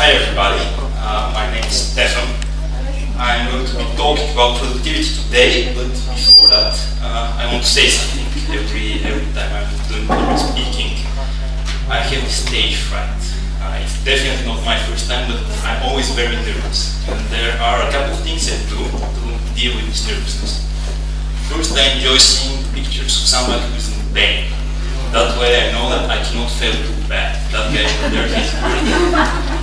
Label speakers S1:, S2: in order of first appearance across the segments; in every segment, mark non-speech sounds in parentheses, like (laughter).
S1: Hi everybody, uh, my name is Stefan. I'm going to be talking about productivity today, but before that, uh, I want to say something. Every every time I'm doing public speaking, I have stage fright. Uh, it's definitely not my first time, but I'm always very nervous. And there are a couple of things I do to deal with this nervousness. First, I enjoy seeing pictures of somebody who's in pain. That way I know that I cannot fail too bad. That guy there is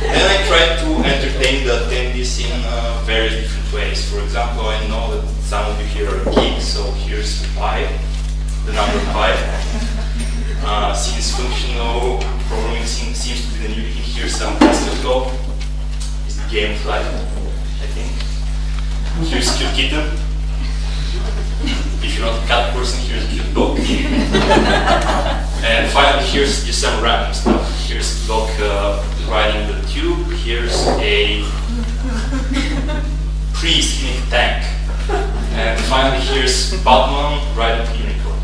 S1: Then I try to entertain the attendees in uh, various different ways. For example, I know that some of you here are geeks, so here's five, the number five. Uh, since functional programming seems, seems to be the new thing, here's some Pascal code. It's the game of life, I think. Here's cute kitten. If you're not a cat person, here's a cute dog. (laughs) and finally, here's just some random stuff. Here's dog uh, riding the tube. Here's a pre-skinning tank. And finally, here's Batman riding a unicorn.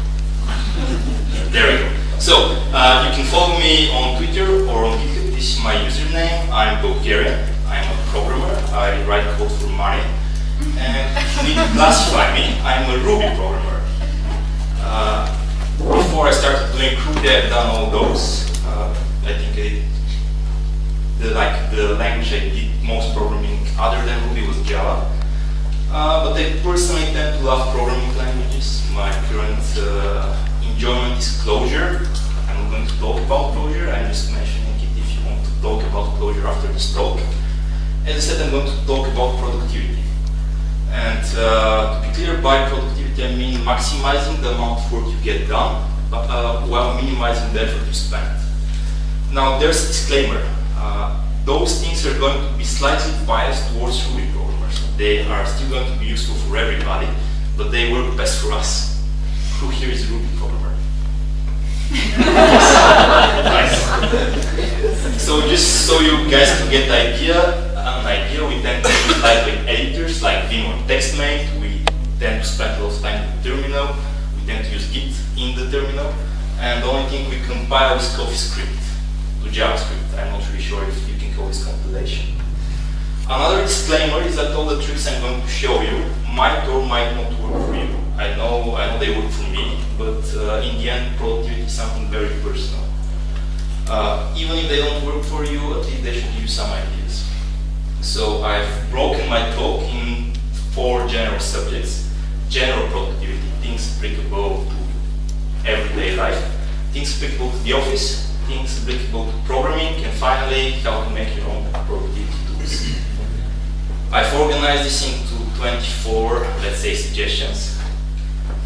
S1: There we go. So, uh, you can follow me on Twitter or on GitHub. This is my username. I'm Bulgarian. I'm a programmer. I write code for money. And if you need to classify me, I'm a Ruby programmer. Uh, before I started doing Ruby, I've done all those. Uh, I think I, the like the language I did most programming other than Ruby was Java. Uh, but I personally tend to love programming languages. My current uh, enjoyment is Clojure. I'm going to talk about Clojure. I'm just mentioning it if you want to talk about Clojure after this talk. As I said, I'm going to talk about productivity. And uh, to be clear, by productivity I mean maximizing the amount of work you get done but, uh, while minimizing the effort you spend. Now there's a disclaimer. Uh, those things are going to be slightly biased towards Ruby programmers. They are still going to be useful for everybody, but they work best for us. Who here is Ruby programmer? So just so you guys can get the idea, an idea, we tend to use lightweight editors like Vim or TextMate. We tend to spend a lot of time in the terminal. We tend to use Git in the terminal. And the only thing we compile is CoffeeScript to JavaScript. I'm not really sure if you can call this compilation. Another disclaimer is that all the tricks I'm going to show you might or might not work for you. I know, I know they work for me, but uh, in the end, productivity is something very personal. Uh, even if they don't work for you, at least they should give you some ideas. So I've broken my talk in four general subjects. General productivity, things applicable to everyday life, things applicable to the office, things to programming, and finally, how to make your own productivity tools. I've organized this into 24, let's say, suggestions.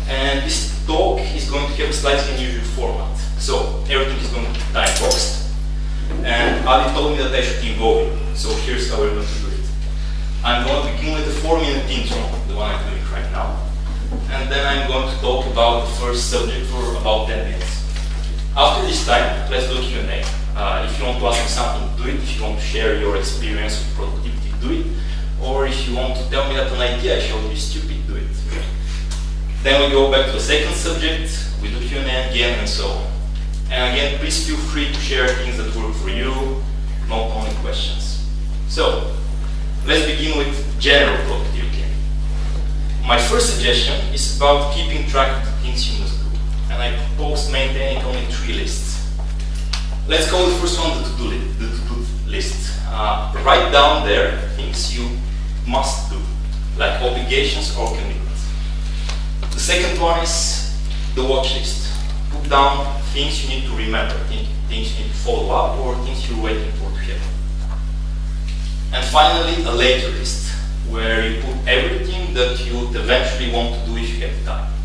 S1: And this talk is going to have a slightly unusual format. So everything is going to be time boxed. And Ali told me that I should involve you. So here's how we're going to do it. I'm going to begin with a four minute intro, the one I'm doing right now. And then I'm going to talk about the first subject for about 10 minutes. After this time, let's do Q&A. Uh, if you want to ask me something, do it. If you want to share your experience with productivity, do it. Or if you want to tell me that an idea I showed you stupid, do it. Then we go back to the second subject, we do Q&A again, and so on. And again, please feel free to share things that work for you, not only questions. So, let's begin with general productivity. My first suggestion is about keeping track of the things you do. And I propose maintaining only three lists. Let's call the first one the to-do li to list. Uh, write down there things you must do, like obligations or commitments. The second one is the watch list. Put down things you need to remember, things you need to follow up, or things you're waiting for to happen. And finally, a later list, where you put everything that you would eventually want to do if you have time.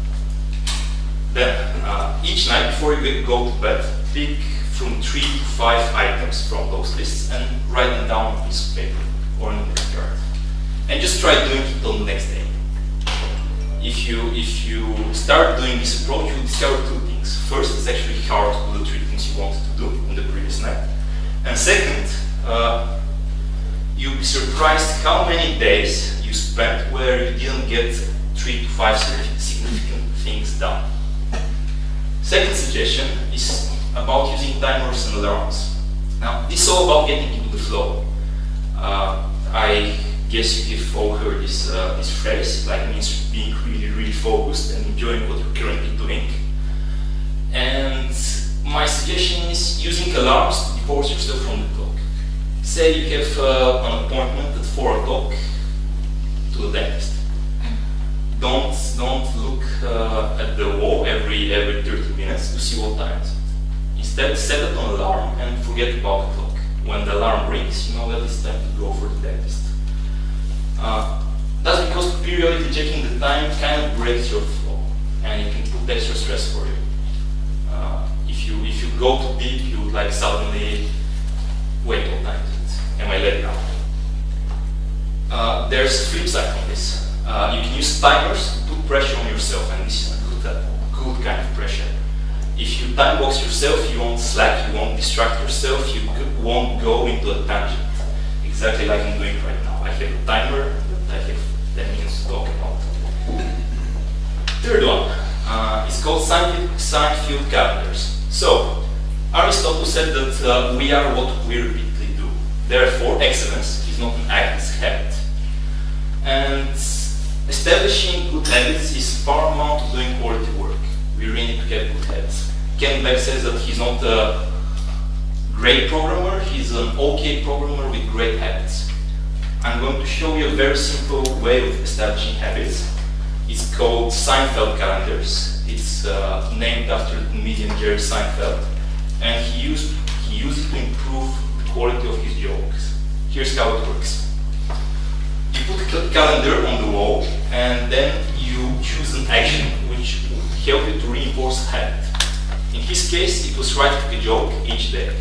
S1: Then, uh, each night before you go to bed, pick from three to five items from those lists and write them down on a piece of paper or in a card. And just try doing it on the next day if you if you start doing this approach, you discover two things. First, it's actually hard to do the three things you wanted to do on the previous night, and second, uh, you'll be surprised how many days you spent where you didn't get three to five significant things done. Second suggestion is about using timers and alarms. Now, this is all about getting into the flow. Uh, I guess you have all heard this, uh, this phrase, like means being really, really focused and enjoying what you're currently doing. And my suggestion is using alarms to divorce yourself from the clock. Say you have uh, an appointment at 4 o'clock to the dentist. Don't, don't look uh, at the wall every, every 30 minutes to see what time it is. Instead, set on alarm and forget about the clock. When the alarm rings, you know that it's time to go for the dentist. Uh, that's because periodically checking the time kind of breaks your flow and it can put extra stress for you. Uh, if you if you go to deep, you would like suddenly wait all time. Am I late now? Uh, there's flip side on this. Uh, you can use timers to put pressure on yourself, and this is a good, uh, good kind of pressure. If you time box yourself, you won't slack, you won't distract yourself, you won't go into a tangent. Exactly like I'm doing right now. I have a timer that I have 10 minutes to talk about. Third one, uh, it's called sign field calendars. So, Aristotle said that uh, we are what we repeatedly do. Therefore, excellence is not an act, it's habit. And establishing good habits is paramount to doing quality work. We really need to have good habits. Kent Beck says that he's not a great programmer, he's an okay programmer with great habits. I'm going to show you a very simple way of establishing habits. It's called Seinfeld calendars. It's uh, named after the comedian Jerry Seinfeld, and he used he used it to improve the quality of his jokes. Here's how it works. You put a calendar on the wall, and then you choose an action which will help you to reinforce habit. In his case, it was writing a joke each day.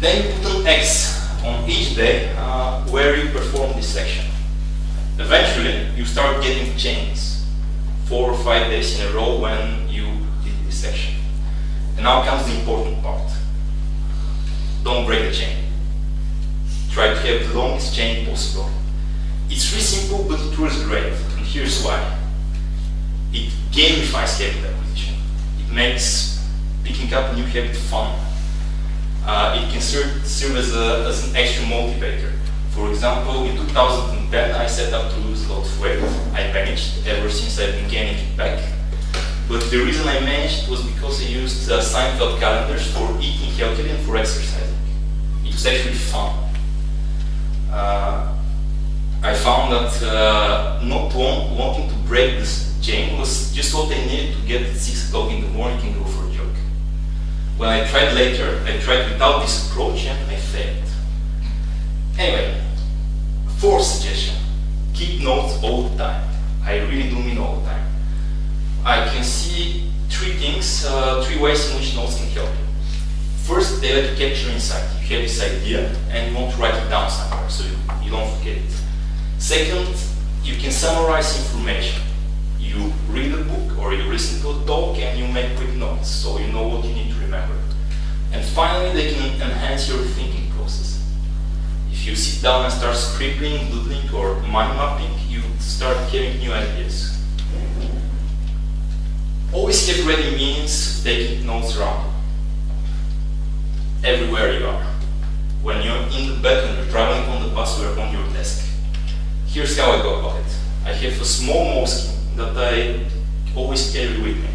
S1: Then you put an X on each day uh, where you perform this section. Eventually, you start getting chains, four or five days in a row when you did this section. And now comes the important part. Don't break the chain. Try to have the longest chain possible. It's really simple, but it works great, and here's why. It gamifies habit acquisition. It makes picking up a new habit fun. Uh, it can serve, serve as, a, as an extra motivator. For example, in 2010, I set up to lose a lot of weight. I managed ever since I've been gaining it back. But the reason I managed was because I used uh, Seinfeld calendars for eating healthily and for exercising. It was actually fun. Uh, I found that uh, not want, wanting to break this chain was just what I needed to get at 6 o'clock in the morning and go for a jog. When I tried later, I tried without this approach and I failed. Anyway, fourth suggestion, keep notes all the time. I really do mean all the time. I can see three things, uh, three ways in which notes can help you. First, they let you capture insight. You have this idea and you want to write it down somewhere so you, you don't forget it. Second, you can summarize information. You read a book or you listen to a talk and you make quick notes so you know what you need to remember. And finally, they can enhance your thinking process. If you sit down and start scribbling, doodling, or mind mapping, you start getting new ideas. Always keep ready means taking notes around. Everywhere you are. When you're in the and you're traveling on the bus or on your desk. Here's how I go about it. I have a small Moleskine that I always carry with me.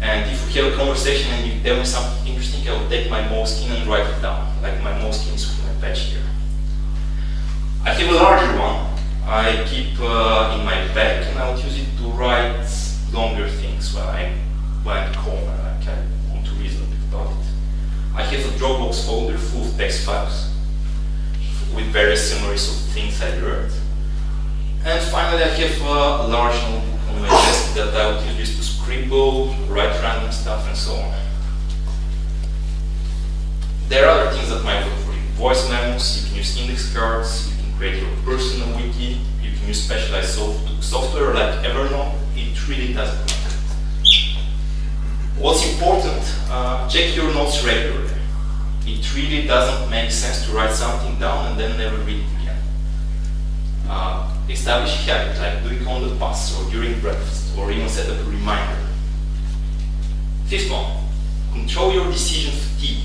S1: And if we have a conversation and you tell me something interesting, I will take my Moleskine and write it down, like my Moleskine is with my patch here. I have a larger one I keep uh, in my bag and I will use it to write longer things when I'm, when I'm calm and I want to reason a bit about it. I have a Dropbox folder full of text files with various summaries of things I learned. And finally, I have a large notebook on my desk that I would use to scribble, write random stuff, and so on. There are other things that might work for you. Voice memos, you can use index cards, you can create your personal wiki, you can use specialized soft software like Evernote. It really doesn't matter. What's important, uh, check your notes regularly. It really doesn't make sense to write something down and then never read it again. Uh, establish habit like doing on the bus or during breakfast or even set up a reminder. Fifth one, control your decision fatigue.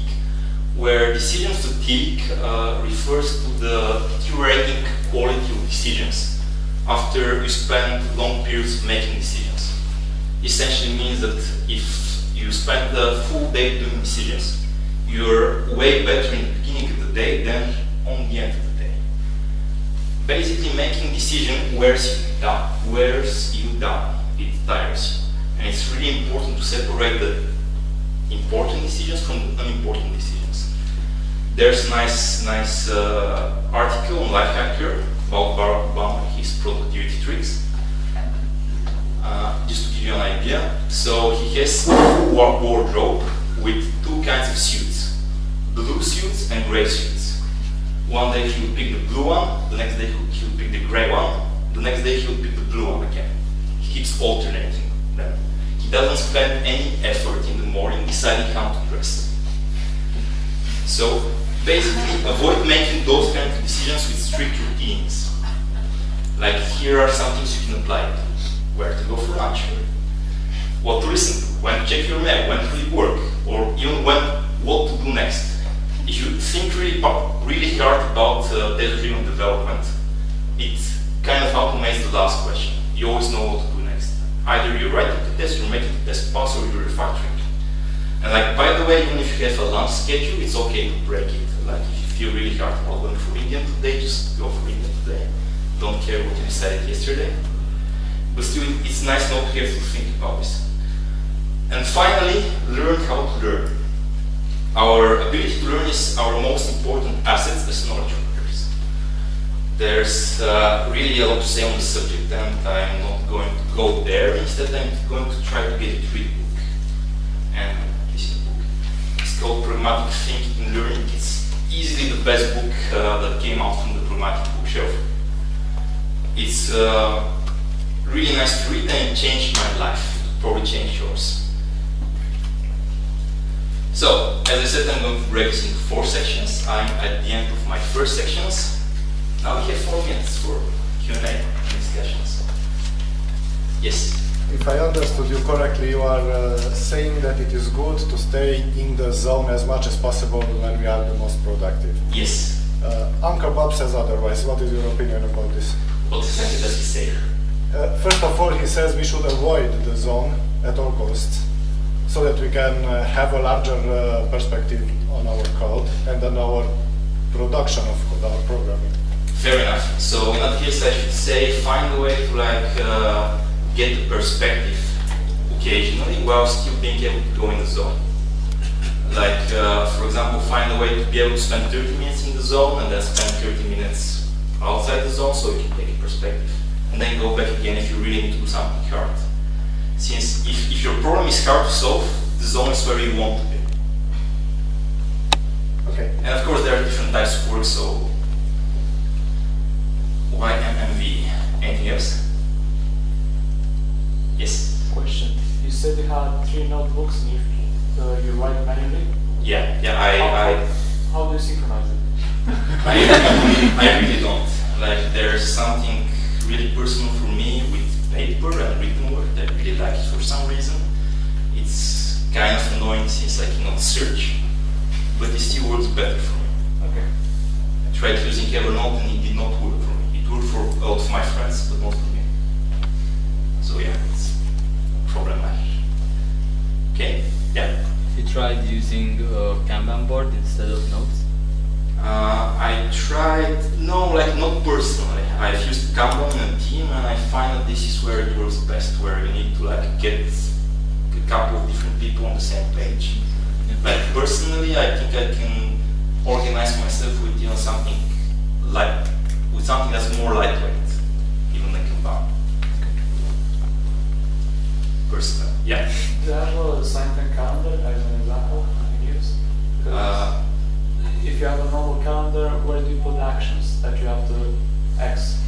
S1: where decision fatigue uh, refers to the deteriorating quality of decisions after you spend long periods making decisions. Essentially means that if you spend the full day doing decisions, you're way better in the beginning of the day than on the end. Basically, making decision wears you down, you down. It tires you, and it's really important to separate the important decisions from unimportant decisions. There's a nice, nice uh, article on Lifehacker about Barack Obama his productivity tricks. Uh, just to give you an idea, so he has a wardrobe with two kinds of suits, blue suits and gray suits. One day he will pick the blue one, the next day he will pick the gray one, the next day he will pick the blue one again. He keeps alternating them. He doesn't spend any effort in the morning deciding how to dress. So basically avoid making those kind of decisions with strict routines. Like here are some things you can apply to. Where to go for lunch, what to listen to, when to check your mail, when to leave work, or even when what to do next. If you think really, really hard about uh, data-driven development, it kind of automates the last question. You always know what to do next. Either you write the test, you make making the test pass, or you refactor it. And like, by the way, even if you have a lunch schedule, it's okay to break it. Like, if you feel really hard about going for Indian today, just go for Indian today. Don't care what you decided yesterday but still it's nice not to have to think about this. And finally, learn how to learn. Our ability to learn is our most important asset as knowledge workers. There's uh, really a lot to say on the subject and I'm not going to go there. Instead, I'm going to try to get it read book. And this is a book. It's called Pragmatic Thinking and Learning. It's easily the best book uh, that came out from the Pragmatic bookshelf. It's uh, really nice to read and it changed my life. Probably changed yours. So, as I said, I'm going to break this into four sections. I'm at the end of my first sections. Now we have four minutes for Q&A discussions. Yes?
S2: If I understood you correctly, you are uh, saying that it is good to stay in the zone as much as possible when we are the most productive.
S1: Yes.
S2: Uh, Uncle Bob says otherwise. What is your opinion about this?
S1: What exactly does he say?
S2: Uh, first of all, he says we should avoid the zone at all costs so that we can uh, have a larger uh, perspective on our code and on our production of code, our programming.
S1: Fair enough. So that case, I should say find a way to like uh, get the perspective occasionally while still being able to go in the zone. Like, uh, for example, find a way to be able to spend 30 minutes in the zone and then spend 30 minutes outside the zone so you can take a perspective and then go back again if you really need to do something hard. Since if, if your problem is hard to solve, the zone is where you want to be.
S2: Okay.
S1: And of course there are different types of work, so YMMV? Anything else? Yes?
S3: Question. You said you had three notebooks and you, uh, you write manually?
S1: Yeah, yeah, I,
S3: how,
S1: I,
S3: how do you synchronize it?
S1: I, (laughs) really, I really don't. Like there's something really personal for me with paper and written work. I really like it for some reason. It's kind of annoying since I cannot search, but it still works better for me.
S3: Okay.
S1: I tried using Evernote and it did not work for me. It worked for a lot of my friends, but not for me. So yeah, it's problematic. Okay, yeah.
S4: You tried using a Kanban board instead of notes?
S1: Uh, I tried, no, like not personally. I've used Kanban and team and I find that this is where it works best, where you need to like get a couple of different people on the same page. Like personally, I think I can organize myself with you know something like with something that's more lightweight, even than Kanban. Personally, yeah.
S3: Do you have a Seinfeld calendar as an example I can use?
S1: Uh,
S3: if you have a normal calendar, where do you put actions that you have to X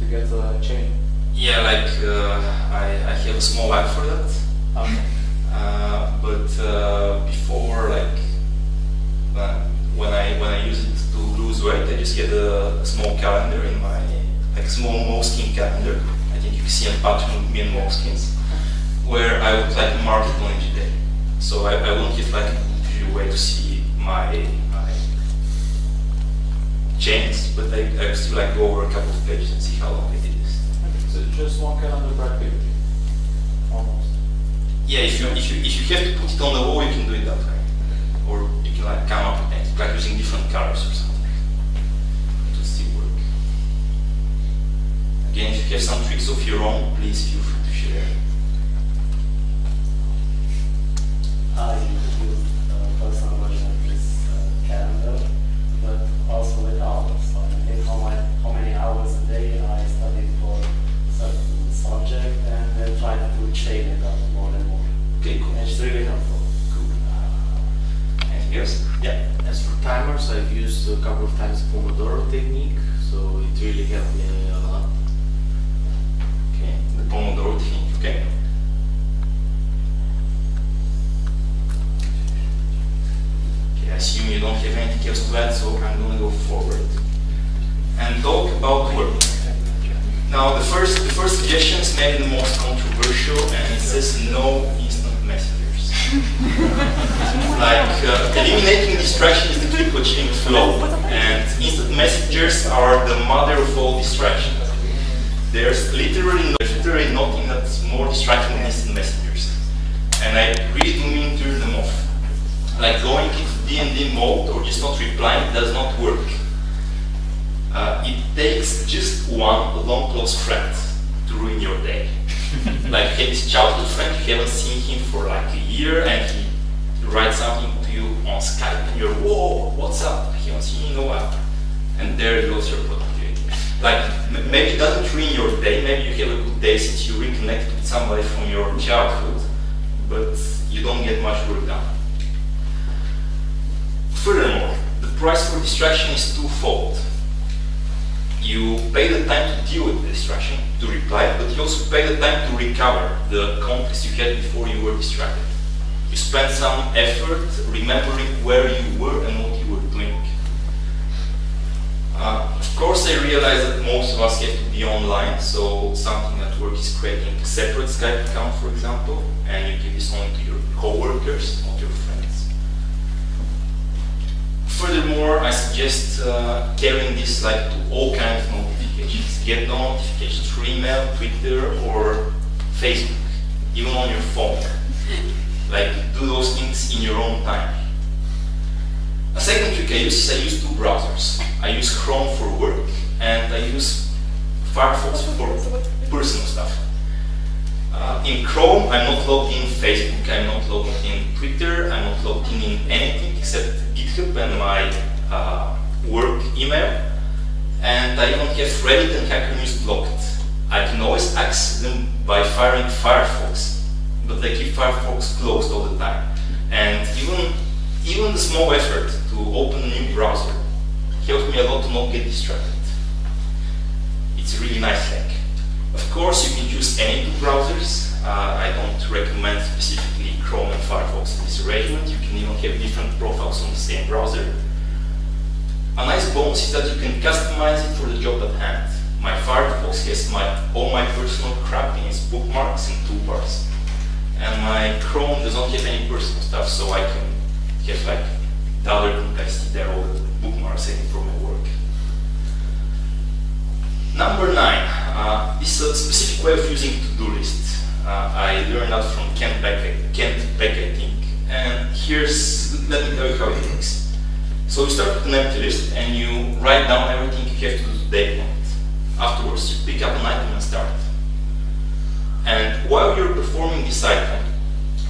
S3: to get a chain?
S1: yeah, like uh, I, I have a small app for that.
S3: Okay. (laughs)
S1: Uh, but uh, before, like when I when I use it to lose weight, I just get a, small calendar in my like small Moleskine calendar. I think you can see a pattern with me and Moleskines, where I would like mark it on each day. So I, I won't get like a visual way to see my chains, but I, I still like go over a couple of pages and see how long I did this.
S3: So just one calendar per activity, almost.
S1: Yeah, if you, if you if you have to put it on the wall, you can do it that way, or you can like come up with things, like using different colors or something. It will still work. Again, if you have some tricks of your own, please feel free to share.
S5: I use uh, personal version of this uh, calendar, but also with hours. So I think how, my, how many hours a day I studied for a certain subject and then try to chain it up more and more.
S1: Okay, cool.
S5: And it's really helpful.
S1: Cool. Uh, anything else? Yeah.
S6: As for timers, I've used a couple of times Pomodoro technique, so it really helped me a lot.
S1: Okay. The Pomodoro technique. Okay. Okay, I assume you don't have anything else to add, so I'm gonna go forward and talk about work. Now, the first, the first suggestion is maybe the most controversial, and it says no instant messengers. (laughs) like uh, eliminating distraction is the key to achieving flow, and instant messengers are the mother of all distractions. There's literally, no, literally nothing that's more distracting than instant messengers, and I really do mean turn them off. Like going into D&D mode or just not replying does not work. Uh, it takes just one long close friend to ruin your day. (laughs) like you have this childhood friend, you haven't seen him for like a year, and he writes something to you on Skype, and you're, whoa, what's up? I haven't seen you in a while. And there goes your productivity. Like, m- maybe it doesn't ruin your day, maybe you have a good day since you reconnect with somebody from your childhood, but you don't get much work done. Furthermore, the price for distraction is twofold. You pay the time to deal with the distraction, to reply, but you also pay the time to recover the context you had before you were distracted. You spend some effort remembering where you were and what you were doing. Uh, of course, I realize that most of us have to be online, so something at work is creating a separate Skype account, for example, and you give this only to your coworkers, not your friends. Furthermore, I suggest uh, carrying this like to all kinds of notifications. Get notifications through email, Twitter, or Facebook, even on your phone. (laughs) Like do those things in your own time. A second trick I use is I use two browsers. I use Chrome for work and I use Firefox for personal stuff. Uh, in Chrome, I'm not logged in Facebook, I'm not logged in Twitter, I'm not logged in in anything except GitHub and my uh, work email. And I even have Reddit and Hacker News blocked. I can always access them by firing Firefox, but I keep Firefox closed all the time. And even even the small effort to open a new browser helps me a lot to not get distracted. It's really nice course, you can choose any two browsers. Uh, I don't recommend specifically Chrome and Firefox in this arrangement. You can even have different profiles on the same browser. A nice bonus is that you can customize it for the job at hand. My Firefox has my, all my personal crap in its bookmarks and toolbars. And my Chrome does not have any personal stuff, so I can have like the other complexity there, all the bookmarks and work. Number nine, uh, is a specific way of using to-do list. Uh, I learned that from Kent Beck, Kent Beck, I think. And here's, let me tell you how it works. So you start with an empty list and you write down everything you have to do today. Afterwards, you pick up an item and start. And while you're performing this item,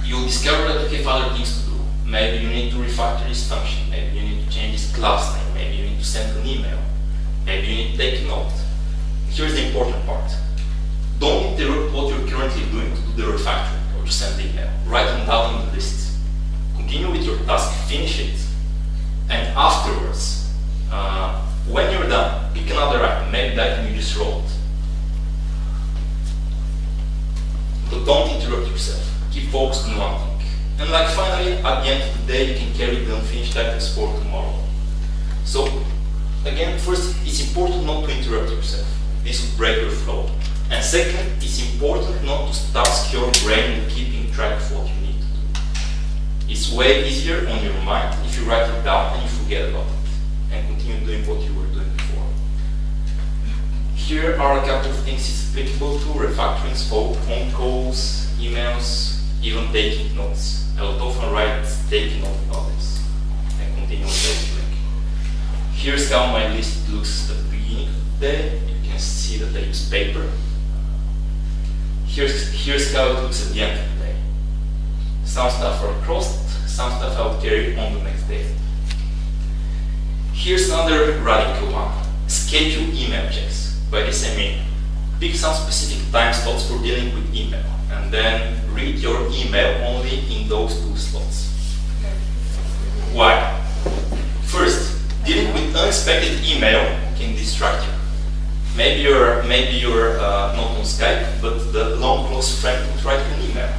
S1: you'll discover that you have other things to do. Maybe you need to refactor this function. Maybe you need to change this class name. Maybe you need to send an email. Maybe you need to take a note. Here's the important part. Don't interrupt what you're currently doing to do the refactoring or to send the email. Write them down in the list. Continue with your task, finish it, and afterwards, uh, when you're done, pick another item, maybe the item you just wrote. But don't interrupt yourself. Keep focused on one thing. And like finally, at the end of the day, you can carry the unfinished items for tomorrow. So, again, first, it's important not to interrupt yourself. This will break your flow. And second, it's important not to task your brain in keeping track of what you need to do. It's way easier on your mind if you write it down and you forget about it and continue doing what you were doing before. Here are a couple of things it's applicable to, refactoring scope, phone calls, emails, even taking notes. I would often write taking note notes and continue taking. Here's how my list looks at the beginning of the day. See that they use paper. Here's, here's how it looks at the end of the day. Some stuff are crossed, some stuff I'll carry on the next day. Here's another radical one. Schedule email checks by SME. Pick some specific time slots for dealing with email, and then read your email only in those two slots. Why? First, dealing with unexpected email can distract you. Maybe you're maybe you're uh, not on Skype, but the long close friend would write an email,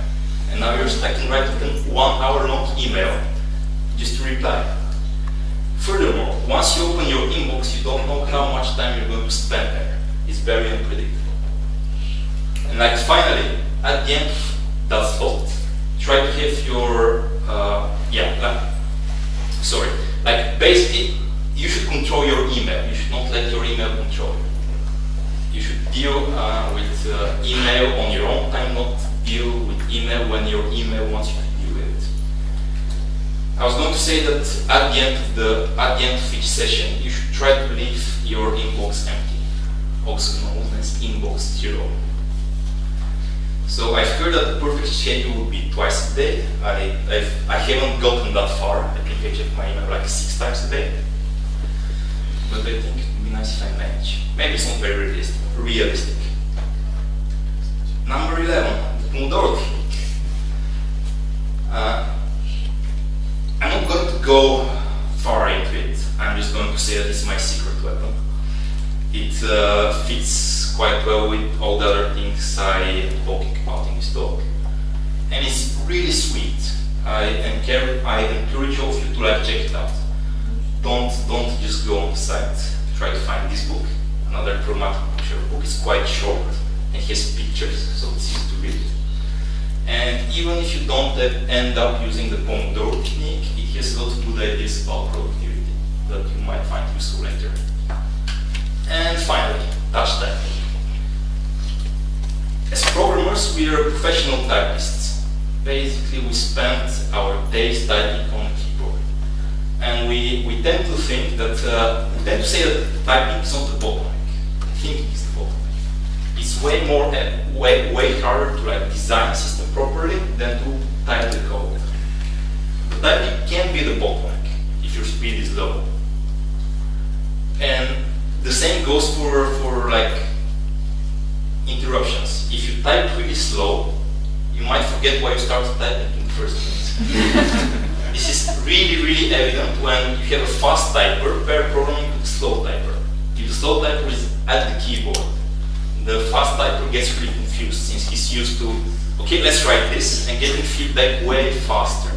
S1: and now you're stuck in writing a one-hour-long email just to reply. Furthermore, once you open your inbox, you don't know how much time you're going to spend there. It's very unpredictable. And like finally, at the end of that slot, try to have your uh, yeah, sorry, like basically, you should control your email. You should not let your email control you. You should deal uh, with uh, email on your own time, not deal with email when your email wants you to deal with it. I was going to say that at the end of the at the end of each session, you should try to leave your inbox empty, also known as inbox zero. So I've heard that the perfect schedule would be twice a day. I I've, I haven't gotten that far. I think I check my email like six times a day. But I think I manage. Maybe it's not very realistic. Realistic. Number eleven, the Pomodoro technique. Uh, I'm not going to go far into it. I'm just going to say that it's my secret weapon. It uh, fits quite well with all the other things I talking about in this talk. And it's really sweet. I encourage, I encourage all of you to like check it out. Don't don't just go on the site try to find this book. Another pragmatic picture book. It's quite short and has pictures, so it's easy to read. And even if you don't uh, end up using the Pomodoro technique, it has a lot of good ideas about productivity that you might find useful later. And finally, touch typing. As programmers, we are professional typists. Basically, we spend our days typing on. And we, we tend to think that, uh, we tend to say that typing is not the bottleneck. Thinking is the bottleneck. It's way more, uh, way, way harder to like design a system properly than to type the code. But typing can be the bottleneck if your speed is low. And the same goes for, for like interruptions. If you type really slow, you might forget why you started typing in the first place. (laughs) this is really, really evident when you have a fast typer pair programming with a slow typer. If the slow typer is at the keyboard, the fast typer gets really confused since he's used to, okay, let's write this, and getting feedback way faster.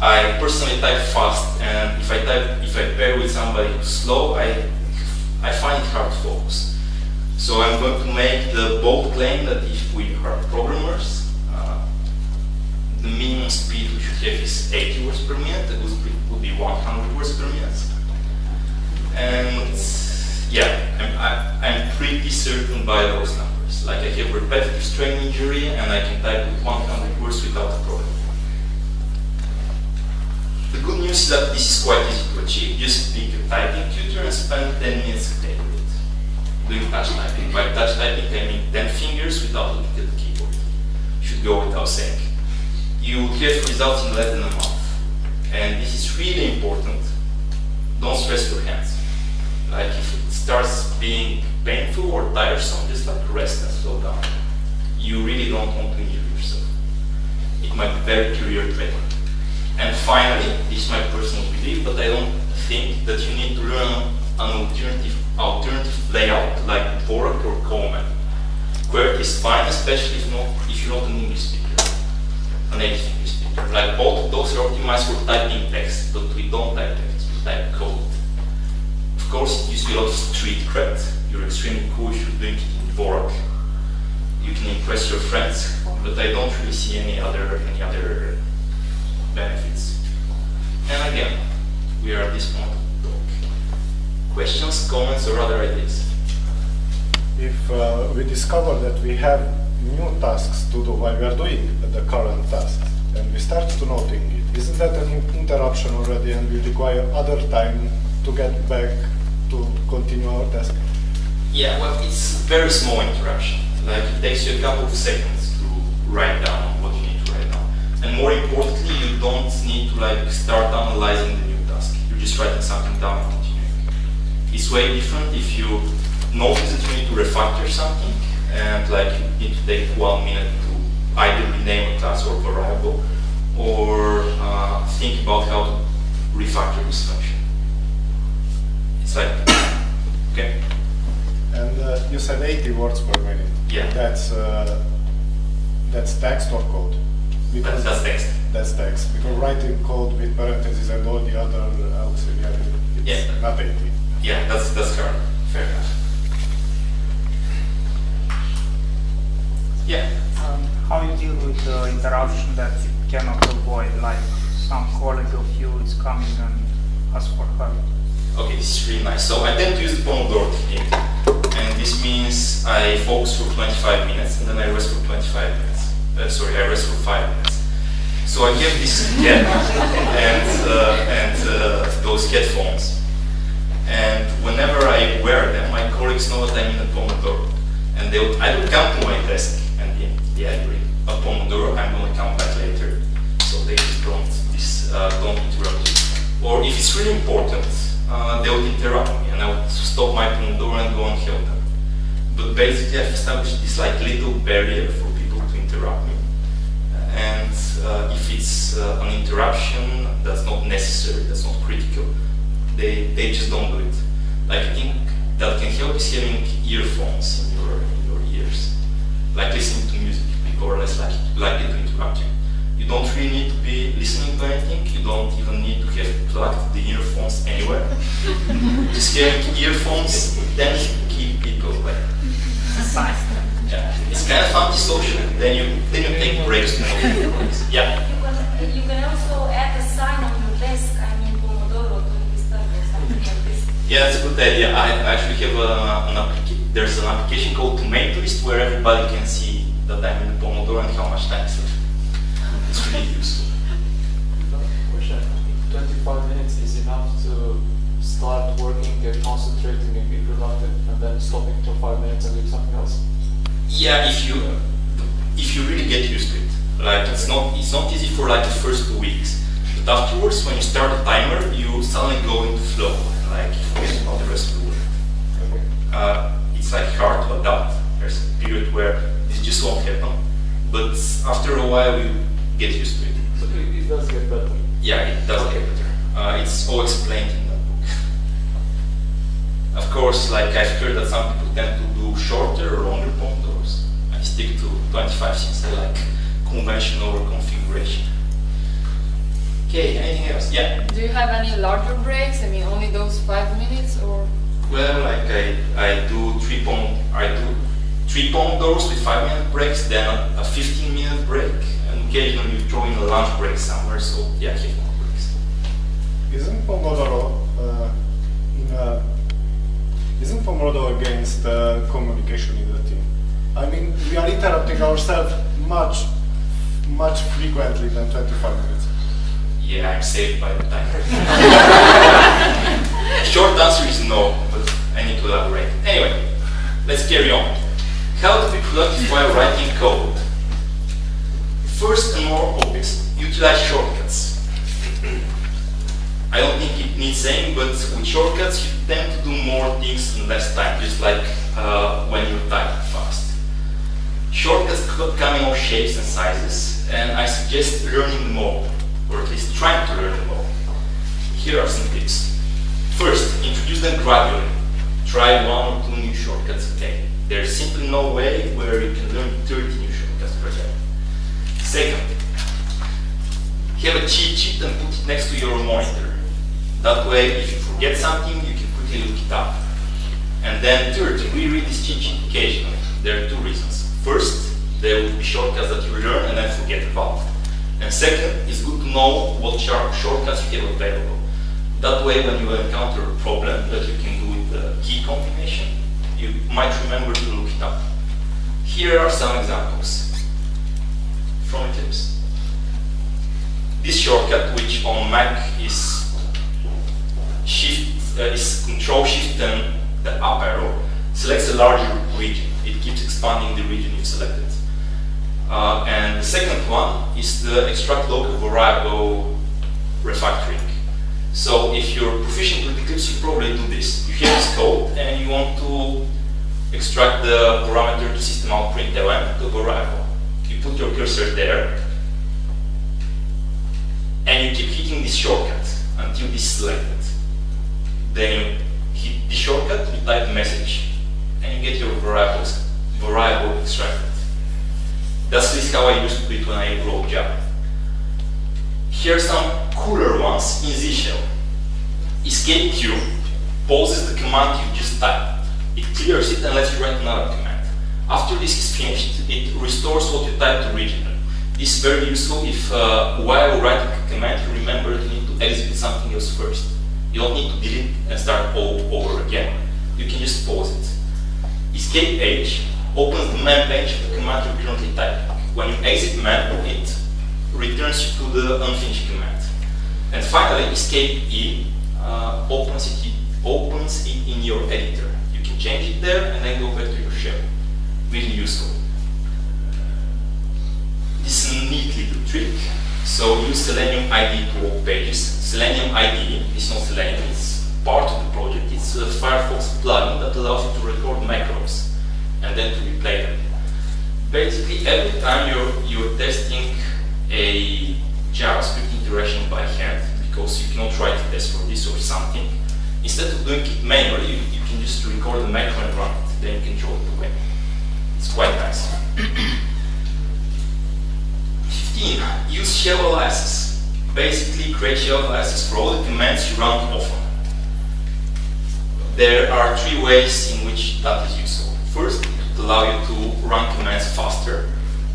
S1: I personally type fast, and if I type, if I pair with somebody who's slow, I, I find it hard to focus. So I'm going to make the bold claim that if we are programmers, the minimum speed we should have is 80 words per minute. It would be, would be 100 words per minute. And yeah, I'm, I, I'm pretty certain by those numbers. Like I have repetitive strain injury, and I can type with 100 words without a problem. The good news is that this is quite easy to achieve. Just pick a typing tutor and spend 10 minutes a day with it. Doing touch typing. By touch typing, I mean 10 fingers without looking at the keyboard. Should go without saying. You will have results in less than a month. And this is really important. Don't stress your hands. Like if it starts being painful or tiresome, just like rest and slow down. You really don't want to injure yourself. It might be very career threatening. And finally, this is my personal belief, but I don't think that you need to learn an alternative alternative layout like Dvorak or Colemak. QWERTY is fine, especially if not if you're not an English speaker, a native Like both those are optimized for typing text, but we don't type text, we type code. Of course, you a lot of street cred. You're extremely cool if you're doing it in Dvorak. You can impress your friends, but I don't really see any other any other benefits. And again, we are at this point of talk. Questions, comments, or other ideas?
S2: if uh, we discover that we have new tasks to do while we are doing the current task, and we start to noting it, isn't that an interruption already and we require other time to get back to continue our task?
S1: Yeah, well, it's very small interruption. Like it takes you a couple of seconds to write down what you need to write down. And more importantly, you don't need to like start analyzing the new task. You're just writing something down and continuing. It's way different if you notice that you need to refactor something and like you need to take one minute to either rename a class or variable or uh, think about how to refactor this function. It's like, okay.
S2: And uh, you said 80 words per minute.
S1: Yeah.
S2: That's uh, that's text or code.
S1: That's, that's text.
S2: That's text. Because writing code with parentheses and all the other auxiliary, it's
S1: Yeah.
S2: not 80.
S1: Yeah, that's that's correct. Fair enough. Yeah.
S7: Um, how you deal with the interruption that you cannot avoid, like some colleague of you is coming and asks for help?
S1: Okay, this is really nice. So I tend to use the Pomodoro technique, and this means I focus for 25 minutes and then I rest for 25 minutes. Uh, sorry, I rest for five minutes. So I have this cap (laughs) and uh, and uh, those headphones, and whenever I wear them, my colleagues know that I'm in a Pomodoro, and they would, I would come to my desk yeah, agree, a Pomodoro. I'm to come back later, so they just don't this uh, don't interrupt you. Or if it's really important, uh, they would interrupt me, and I would stop my Pomodoro and go and help them. But basically, I've established this like little barrier for people to interrupt me. And uh, if it's uh, an interruption that's not necessary, that's not critical, they, they just don't do it. Like I think that can help is having earphones in your in your ears, like listening to music. People are less likely, likely to interrupt you. You don't really need to be listening to anything. You don't even need to have plugged the earphones anywhere. (laughs) just having earphones then keep people away. Yeah, it's kind of antisocial. Then you then you take breaks to know. Yeah.
S8: You can, you can also add a sign on your desk, I mean Pomodoro to disturb or something like this.
S1: Yeah, it's a good idea. I actually have a, an application. There's an application called Tomato where everybody can see that I'm in Pomodoro and how much time is left. It's really useful.
S3: Question. 25 minutes is enough to start working, get concentrating and be productive, and then stopping for 5 minutes and doing something else?
S1: Yeah, if you if you really get used to it. Like it's not it's not easy for like the first two weeks. But afterwards when you start a timer you suddenly go into flow and like you forget about the rest of the world.
S3: Okay.
S1: uh, it's like hard to adapt. There's a period where just won't happen, but after a while you get used to it.
S3: So it, it does get better.
S1: Yeah, it does get better. Uh, it's all explained in that book. (laughs) Of course, like I've heard that some people tend to do shorter or longer pomodors. I stick to 25 since I like conventional over configuration. Okay, anything else? Yeah.
S9: Do you have any larger breaks? I mean, only those five minutes or?
S1: Well, like I, I do three pom I do three pomodors with five minute breaks, then a, a 15 minute break, and occasionally you throw in a lunch break somewhere. So yeah, I have more breaks.
S2: Isn't Pomodoro uh, in a, isn't Pomodoro against uh, communication in the team? I mean, we are interrupting ourselves much, much frequently than 25 minutes.
S1: Yeah, I'm saved by the time. (laughs) Short answer is no, but I need to elaborate. Anyway, let's carry on. How to be productive while writing code? First and more obvious, utilize shortcuts. I don't think it needs saying, but with shortcuts you tend to do more things in less time, just like uh, when you type fast. Shortcuts come in all shapes and sizes, and I suggest learning all, or at least trying to learn all. Here are some tips. First, introduce them gradually. Try one or two new shortcuts a day. There's simply no way where you can learn 30 new shortcuts per day. Second, have a cheat sheet and put it next to your monitor. That way, if you forget something, you can quickly look it up. And then third, reread this cheat sheet occasionally. There are two reasons. First, there will be shortcuts that you learn and then forget about. And second, it's good to know what shortcuts you have available. That way, when you encounter a problem that you can do with the key combination, you might remember to look it up. Here are some examples from Eclipse. This shortcut, which on Mac is shift, uh, is Control Shift and the up arrow, selects a larger region. It keeps expanding the region you've selected. Uh, and the second one is the extract local variable refactoring. So if you're proficient with Eclipse, you probably do this. You hear this code and you want to extract the parameter to system out println, the variable. You put your cursor there and you keep hitting this shortcut until this is selected. Then you hit the shortcut, you type the message, and you get your variables, variable extracted. That's how I used to do it when I wrote Java. Here are some cooler ones in Z shell. Escape Q pauses the command you just typed. It clears it and lets you write another command. After this is finished, it restores what you typed originally. This is very useful if uh, while writing a command you remember you need to execute something else first. You don't need to delete and start all over again. You can just pause it. Escape H opens the man page of the command you're currently typing. When you exit man, it returns you to the unfinished command. And finally, escape E uh, opens, it, opens it in your editor. You can change it there and then go back to your shell. Really useful. This is a neat little trick. So use Selenium IDE to walk pages. Selenium IDE is not Selenium, it's part of the project. It's a Firefox plugin that allows you to record macros and then to replay them. Basically, every time you're, you're testing a JavaScript interaction by hand, because you cannot write a test for this or something, instead of doing it manually, you, you can just record the macro and run it. Then throw it away. It's quite nice. 15. Use shell aliases. Basically, create shell aliases for all the commands you run often. There are three ways in which that is useful. First, it would allow you to run commands faster.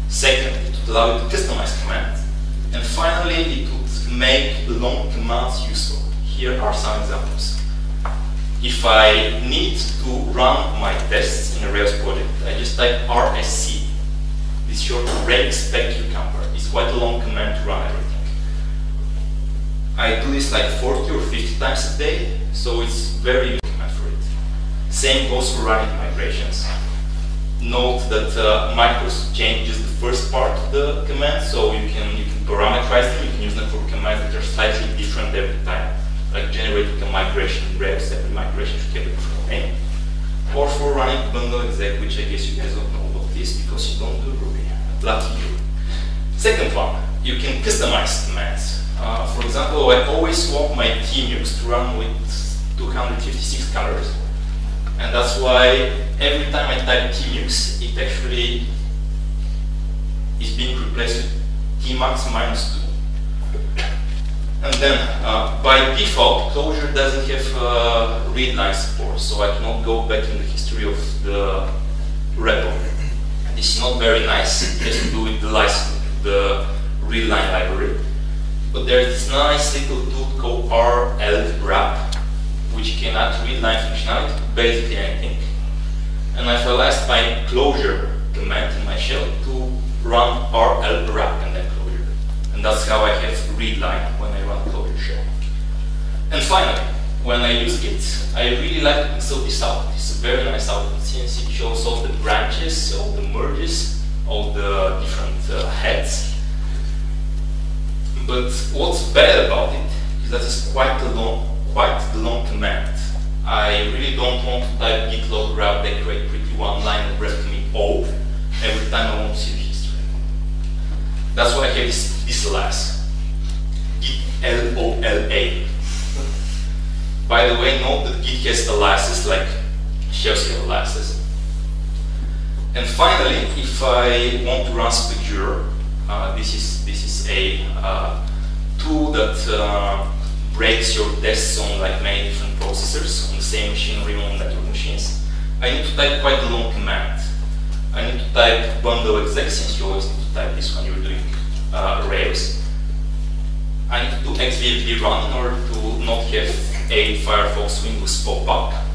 S1: Second, it you to customize commands. And finally, it would make long commands useful. Here are some examples. If I need to run my tests in a Rails project, I just type RSC. This short Rake Spec Cucumber. It's quite a long command to run everything. I do this like 40 or 50 times a day, so it's very useful command for it. Same goes for running migrations. Note that uh, macros changes the first part of the command, so you can you can parameterize them. You can use them for commands that are slightly different every time, like generating a migration Rails. Every migration should have a different name. Or for running bundle exec, which I guess you guys don't know about this because you don't do Ruby. Lucky you. Second one, you can customize commands. Uh, for example, I always want my tmux to run with 256 colors. And that's why every time I type tmux, it actually is being replaced with tmux minus 2. And then, uh, by default, Clojure doesn't have uh, readline support, so I cannot go back in the history of the REPL. This is not very nice, it has to do with the license, the readline library. But there's this nice little tool called rlwrap, which cannot read-line functionality basically anything. And I've asked my Clojure command in my shell to run rl wrap and then Clojure. And that's how I have read-line when I run Clojure shell. And finally, when I use Git, I really like sort this out. It's a very nice output since it shows all the branches, all the merges, all the different uh, heads. But what's bad about it is that it's quite a long, quite long command. I really don't want to type git log graph decorate pretty one line break me all every time I want to see the history. That's why I have this, this. Git L-O-L-A. By the way, note that Git has aliases like shell scale aliases. And finally, if I want to run Specjour, uh, this is this is a uh, tool that uh, breaks your tests on like many different processors on the same machinery on network machines. I need to type quite a long command. I need to type bundle exec since you always need to type this when you're doing uh, Rails. I need to do xvfb run in order to not have a Firefox Windows pop up.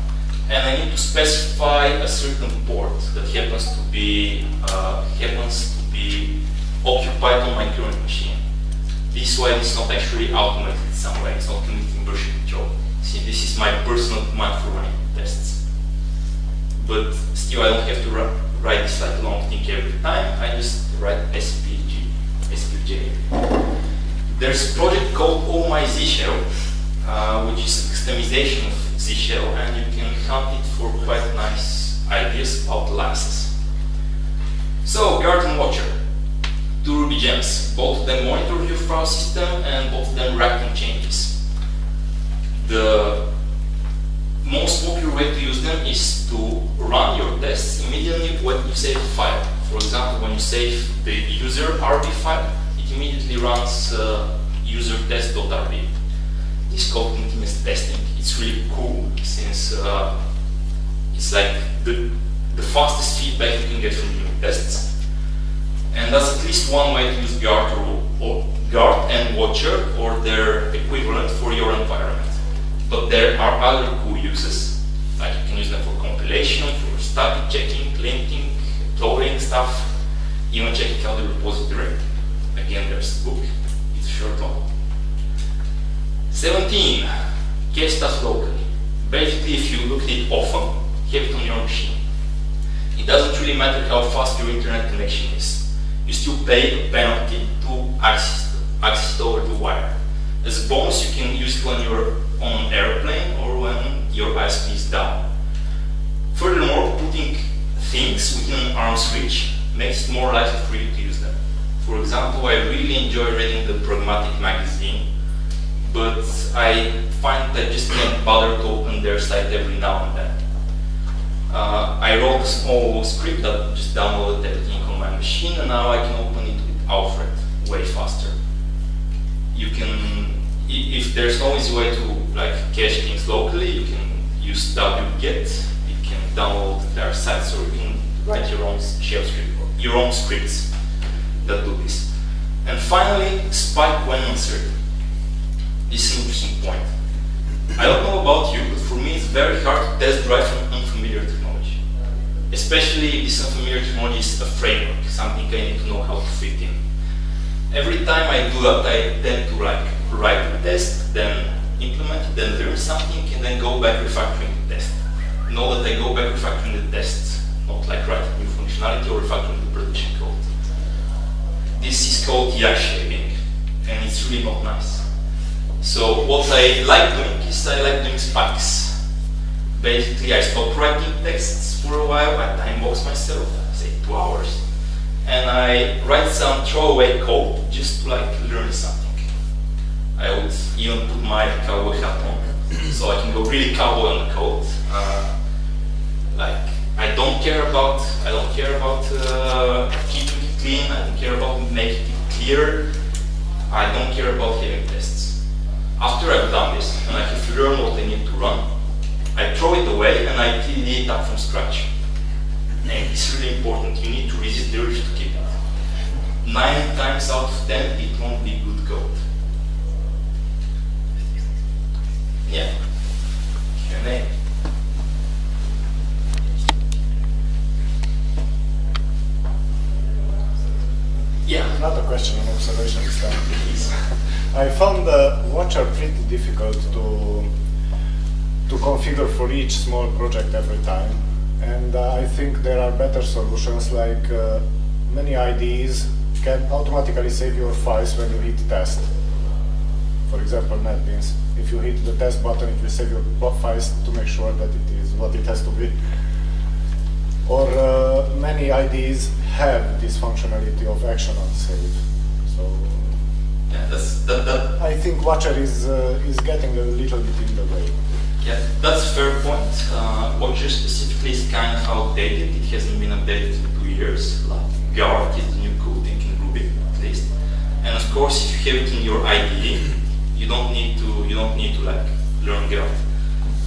S1: and I need to specify a certain port that happens to be uh, happens to be occupied on my current machine. This way it's not actually automated in some way, it's not committing version control. See, this is my personal command for running tests. But still I don't have to write this like long thing every time, I just write SPG, SPJ. There's a project called Oh My Z Shell, uh, which is a customization of Z Shell, and you can hunt it for quite nice ideas about lasts. So, Guard and Watcher, two Ruby gems. Both of them monitor your file system and both of them react on changes. The most popular way to use them is to run your tests immediately when you save a file. For example, when you save the user RB file, it immediately runs uh, user test.rb. This is called continuous testing. It's really cool since uh, it's like the, the fastest feedback you can get from your tests. And that's at least one way to use guard or, or guard and watcher or their equivalent for your environment. But there are other cool uses, like you can use them for compilation, for static checking, linting, tolling stuff, even checking out the repository. Again, there's a book. It's a short one. 17. Cache stuff locally. Basically, if you look at it often, have it on your machine. It doesn't really matter how fast your internet connection is. You still pay a penalty to access, access over the wire. As a bonus, you can use it when you're on an airplane or when your ISP is down. Furthermore, putting things within arm's reach makes it more likely for you to use them. For example, I really enjoy reading the Pragmatic magazine, but I find that I just can't bother to open their site every now and then. Uh, I wrote a small script that just downloaded everything my machine, and now I can open it with Alfred way faster. You can, if there's no easy way to like cache things locally, you can use wget. You can download their sites, or you can write your own shell script, your own scripts that do this. And finally, spike when uncertain. This is an interesting point. I don't know about you, but for me it's very hard to test drive an. Especially this unfamiliar technology is a framework, something I need to know how to fit in. Every time I do that, I tend to like write the test, then implement then learn something, and then go back refactoring the test. Know that I go back refactoring the test, not like writing new functionality or refactoring the production code. This is called yak shaving, and it's really not nice. So what I like doing is I like doing spikes. Basically, I stop writing texts for a while, I time box myself, say two hours, and I write some throwaway code just to like learn something. I would even put my cowboy hat on, so I can go really cowboy on the code. Uh, like I don't care about I don't care about uh, keeping it clean. I don't care about making it clear. I don't care about having tests. After I've done this and I have learned what I need to run, I throw it away and I TD it up from scratch. And it's really important. You need to resist the urge to keep it. Nine times out of ten,
S2: better solutions like uh, many IDEs can automatically save your files when you hit test. For example, NetBeans. If you hit the test button, it will save your files to make sure that it is what it has to be. Or uh, many IDs have this functionality of action on save. So
S1: Yeah, that's that, that
S2: I think Watcher is uh, is getting a little bit in the way.
S1: Yeah, that's a fair point. Uh, Watcher specifically is kind of outdated. It hasn't been updated in two years. Like Guard is the new cool thing in Ruby, at least. And of course, if you have it in your IDE, you don't need to you don't need to like learn Guard.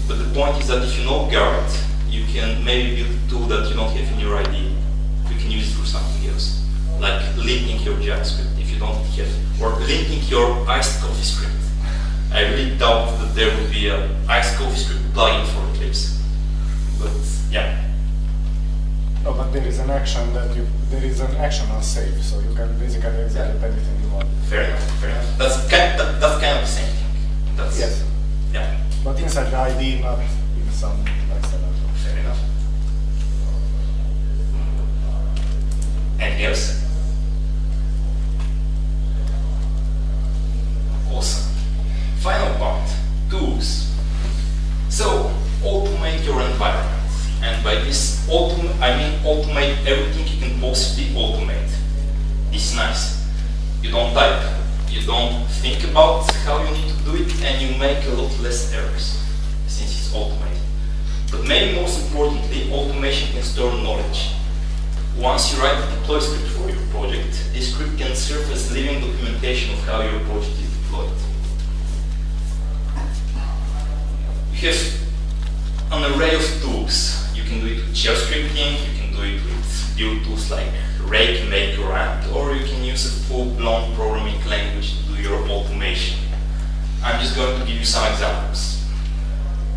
S1: But the point is that if you know Guard, you can maybe build a tool that you don't have in your IDE. You can use it for something else, like linting your JavaScript if you don't have, or linting your iced coffee script. I really doubt that there would be an ice coffee script plugin for Eclipse. but yeah.
S2: No, but there is an action that you, there is an action on save, so you can basically execute anything you want.
S1: Fair enough, fair enough. That's kind, that, that's kind of the same thing. That's,
S2: Yes,
S1: Yeah,
S2: but inside the ID, not in some external.
S1: fair enough. Anything else? Awesome. Automate everything you can possibly automate. Is nice. You don't type, you don't think about how you need to do it, and you make a lot less errors since it's automated. But maybe most importantly, automation can store knowledge. Once you write a deploy script for your project, this script can serve as living documentation of how your project is deployed. You have an array of tools. You can do it with shell scripting, you can do it tools like Rake, Make, or Ant, or you can use a full-blown programming language to do your automation. I'm just going to give you some examples.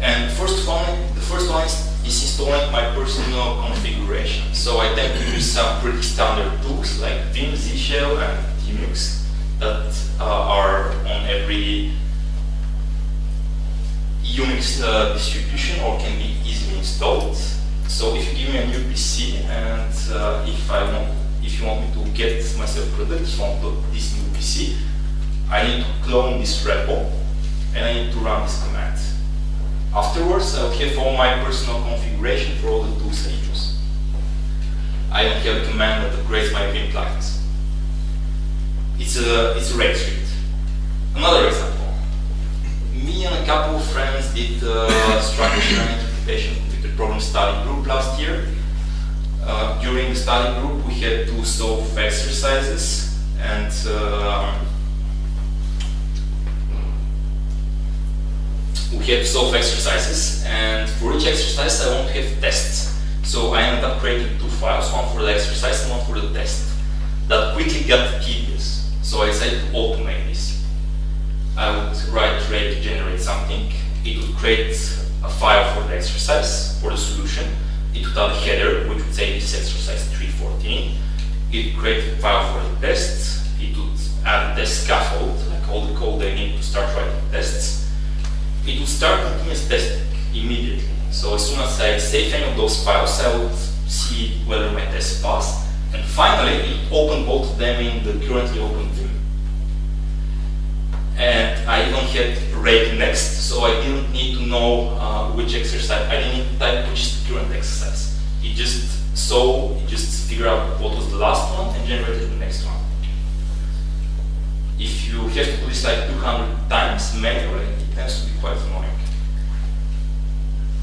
S1: And first one, the first one is, is installing my personal configuration. So I tend to use some pretty standard tools like Vim, Z Shell, and Tmux that uh, are on every Unix uh, distribution or can be easily installed. So if you give me a new PC and uh, if I want, if you want me to get myself products from this new PC, I need to clone this repo and I need to run this command. Afterwards, I'll have all my personal configuration for all the tools I use. I don't have a command that upgrades my Vim plugins. It's a it's a rake script. Another example me and a couple of friends did uh, structure and (coughs) interpretation problem study group last year. Uh, during the study group, we had to solve exercises, and uh, we had to solve exercises. And for each exercise, I want to have tests. So I ended up creating two files, one for the exercise and one for the test. That quickly got tedious, so I decided to automate this. I would write Rake to generate something. It would create a file for the exercise, for the solution. It would add a header, which would say this is exercise 314. It would create a file for the tests. It would add the scaffold, like all the code I need to start writing tests. It would start continuous testing immediately. So as soon as I save any of those files, I would see whether my test passed. And finally, it opened both of them in the currently open and I even had rake next, so I didn't need to know uh, which exercise, I didn't need to type which is the current exercise. It just saw, it just figured out what was the last one and generated the next one. If you have to do this like 200 times manually, it tends to be quite annoying.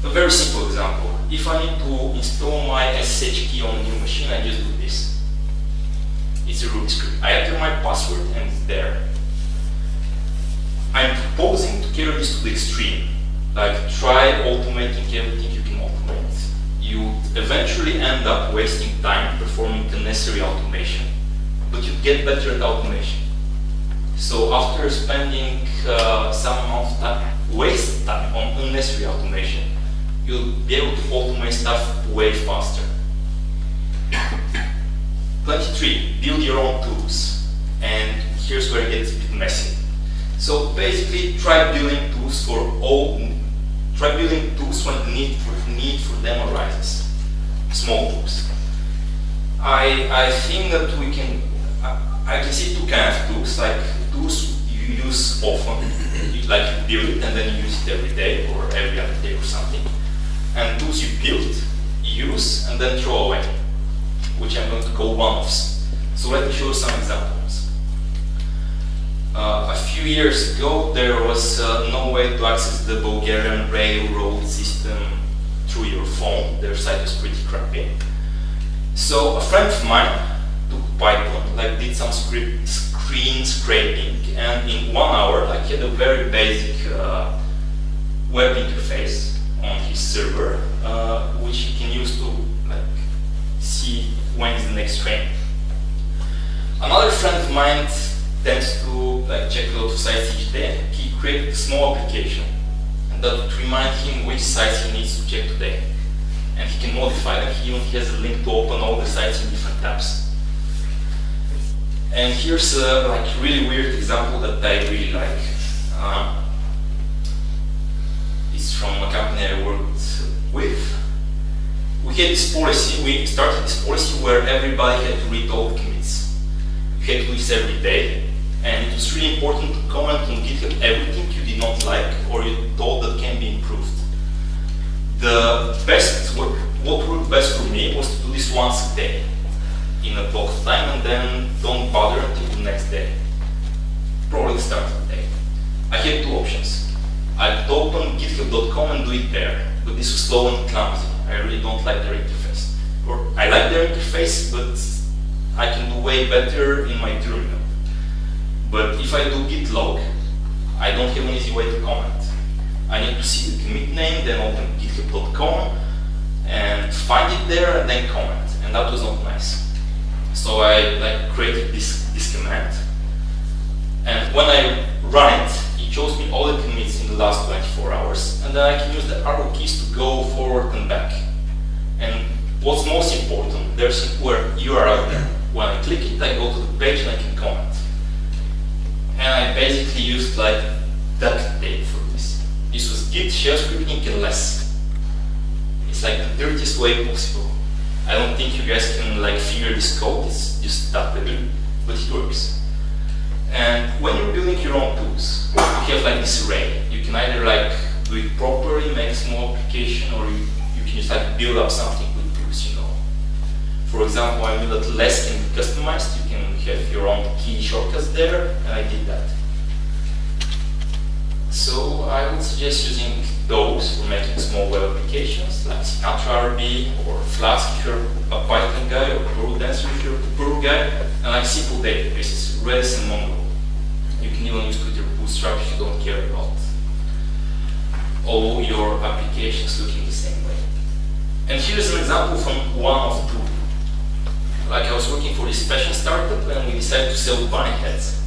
S1: A very simple example. If I need to install my SSH key on a new machine, I just do this. It's a root script. I enter my password and it's there. I'm proposing to carry this to the extreme. Like try automating everything you can automate. You eventually end up wasting time performing the necessary automation, but you get better at automation. So after spending uh, some amount of time, waste time on unnecessary automation, you'll be able to automate stuff way faster. (coughs) 23. Build your own tools. And here's where it gets a bit messy. So basically, try building tools for all. Try building tools when need for need for them arises. Small tools. I I think that we can. I, I can see two kinds of tools, like tools you use often, like you build it and then you use it every day or every other day or something, and tools you build, use, and then throw away, which I'm going to call one-offs. So let me show some examples. Uh, a few years ago, there was uh, no way to access the Bulgarian railroad system through your phone. Their site was pretty crappy. So a friend of mine took Python, like did some script, screen scraping, and in one hour, like had a very basic uh, web interface on his server, uh, which he can use to like see when is the next train. Another friend of mine tends to like check a lot of sites each day. He created a small application that would remind him which sites he needs to check today. and he can modify them. He even has a link to open all the sites in different tabs. And here's a like really weird example that I really like. Uh, it's from a company I worked with. We had this policy, we started this policy where everybody had to read all the commits. You had to do this every day, and it was really important to comment on GitHub everything you did not like or you thought that can be improved. The best work, what worked best for me was to do this once a day in a block of time and then don't bother until the next day. Probably the start of the day. I had two options. I could open github.com and do it there, but this was slow and clumsy. I really don't like their interface. Or I like their interface, but I can do way better in my terminal. But if I do git log, I don't have an easy way to comment. I need to see the commit name, then open github.com and find it there and then comment. And that was not nice. So I like created this, this command. And when I run it, it shows me all the commits in the last 24 hours. And then I can use the arrow keys to go forward and back. And what's most important, there's where URL there. When I click it, I go to the page and I can comment. And I basically used like duct tape for this. This was Git shell scripting less. It's like the dirtiest way possible. I don't think you guys can like figure this code, it's just duct tape, but it works. And when you're building your own tools, you have like this array. You can either like do it properly, make a small application, or you, you can just like build up something with tools, you know. For example, I knew that less can be customized. You can have your own key shortcuts there, and I did that. So I would suggest using those for making small web applications, like Sinatra RB or Flask if you're a Python guy, or Perl Dancer if you're a Perl guy, and like simple databases, Redis and Mongo. You can even use Twitter Bootstrap if you don't care about all your applications looking the same way. And here's an example from one of two. Like I was working for this fashion startup and we decided to sell bunny hats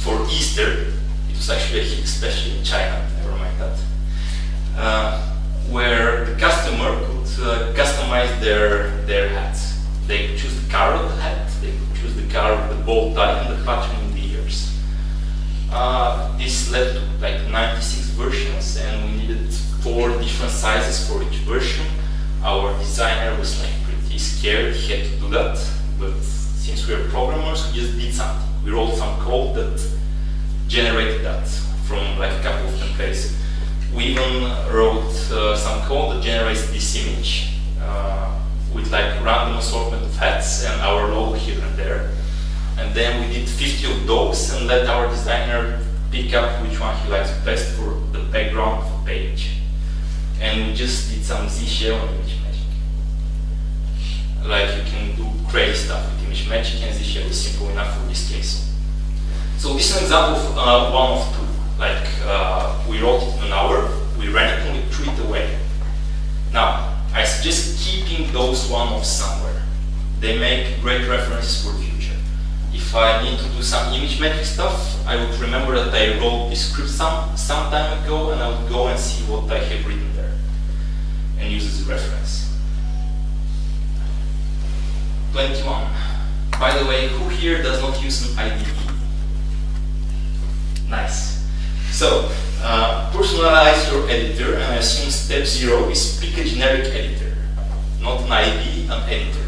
S1: for Easter. It was actually a hit, especially in China, never mind that. Uh, where the customer could uh, customize their, their hats. They could choose the color of the hat, they could choose the color of the bow tie and the pattern in the ears. Uh, this led to like 96 versions and we needed four different sizes for each version. Our designer was like scared had to do that, but since we are programmers, we just did something. We wrote some code that generated that from like a couple of templates. We even wrote uh, some code that generates this image uh, with like random assortment of hats and our logo here and there. And then we did 50 of those and let our designer pick up which one he likes best for the background of the page. And we just did some Z shell image. Like you can do crazy stuff with ImageMagick and Z shell is simple enough for this case. So this is an example of uh, one of two. Like uh, we wrote it in an hour, we ran it we threw it away. Now, I suggest keeping those one-offs somewhere. They make great references for future. If I need to do some ImageMagick stuff, I would remember that I wrote this script some, some time ago and I would go and see what I have written there and use as a reference. 21. By the way, who here does not use an IDE? Nice. So, uh, personalize your editor, and I assume step zero is pick a generic editor, not an IDE, an editor.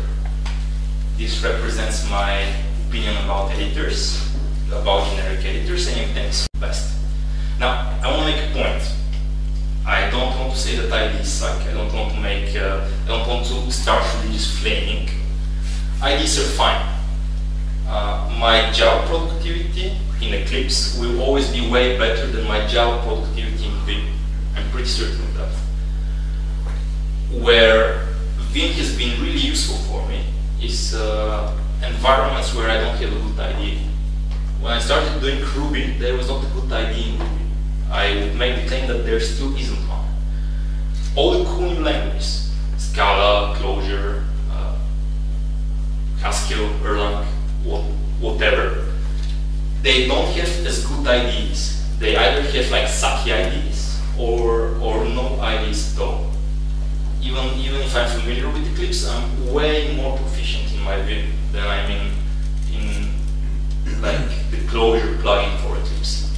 S1: This represents my opinion about editors, about generic editors, and it's best. Now, I want to make a point. I don't want to say that IDEs suck. I don't want to make. Uh, I don't want to start religious flaming. IDEs are fine. Uh, my Java productivity in Eclipse will always be way better than my Java productivity in Vim. I'm pretty certain of that. Where Vim has been really useful for me is uh, environments where I don't have a good IDE. When I started doing Ruby, there was not a good IDE in Ruby. I would make the claim that there still isn't one. All the cool languages, Scala, Clojure, Haskell, Erlang, whatever, they don't have as good IDEs. They either have like sucky IDEs or, or no IDEs at all. even even if I'm familiar with Eclipse, I'm way more proficient in my Vim than I'm in in like the Clojure plugin for Eclipse.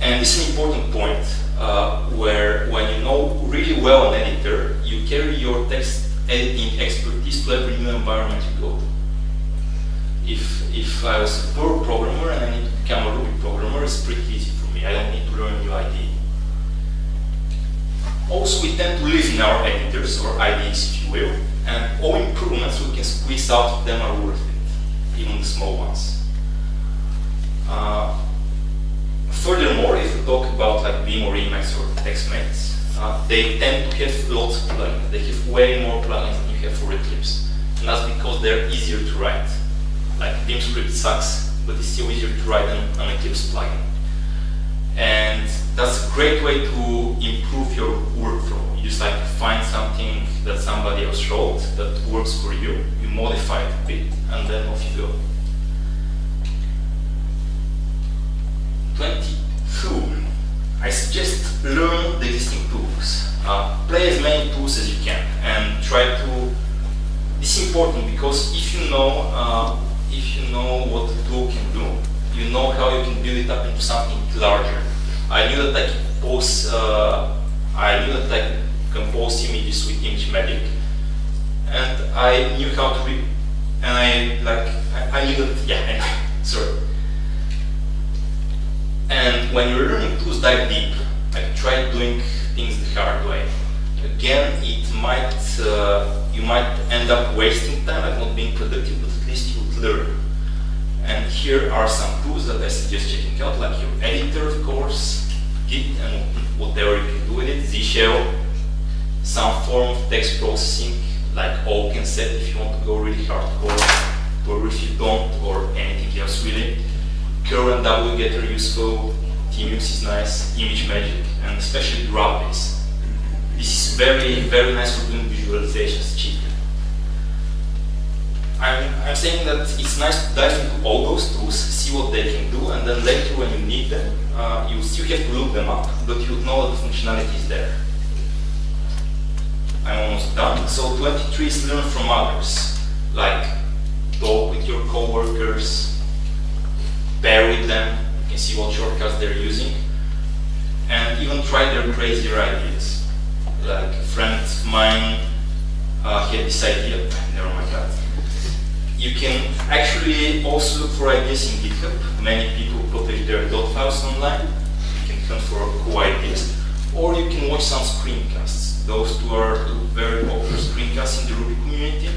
S1: And this is an important point uh, where when you know really well an editor, you carry your text editing expertise to every new environment you go. If if I was a Perl programmer and I need to become a Ruby programmer, it's pretty easy for me. I don't need to learn a new IDE. Also, we tend to live in our editors or IDEs, if you will, and all improvements we can squeeze out of them are worth it, even the small ones. Uh, furthermore, if we talk about like Vim or Emacs or TextMate, uh, they tend to have lots of plugins. They have way more plugins than you have for Eclipse, and that's because they're easier to write. Like Vim script sucks, but it's still easier to write than an Eclipse plugin. And that's a great way to improve your workflow. You just like find something that somebody else wrote that works for you, you modify it a bit, and then off you go. 22. I suggest learn the existing tools. Uh, play as many tools as you can and try to. This is important because if you know uh, if you know what the tool can do, you know how you can build it up into something larger. I knew that I could compose. Uh, I knew that I could compose images with ImageMagick, and I knew how to. Re- and I like I, I knew that. Yeah. (laughs) Sorry. And when you're learning tools dive deep, like try doing things the hard way. Again, it might uh, you might end up wasting time, like not being productive, but at least you would learn. And here are some tools that I suggest checking out, like your editor, of course, Git, and whatever you can do with it, Z-Shell, some form of text processing, like OpenSet if you want to go really hardcore, or if you don't, or anything else really. And wget are useful, Tmux is nice, ImageMagick, and especially Graphviz. This is very, very nice for doing visualizations cheaply. I'm, I'm saying that it's nice to dive into all those tools, see what they can do, and then later when you need them, uh, you still have to look them up, but you know that the functionality is there. I'm almost done. So 23 is learn from others, like talk with your coworkers, pair with them, you can see what shortcuts they're using, and even try their crazier ideas. Like a friend of mine uh, had this idea, never mind. You can actually also look for ideas in GitHub. Many people publish their dot files online. You can hunt for cool ideas. Or you can watch some screencasts. Those two are very popular screencasts in the Ruby community.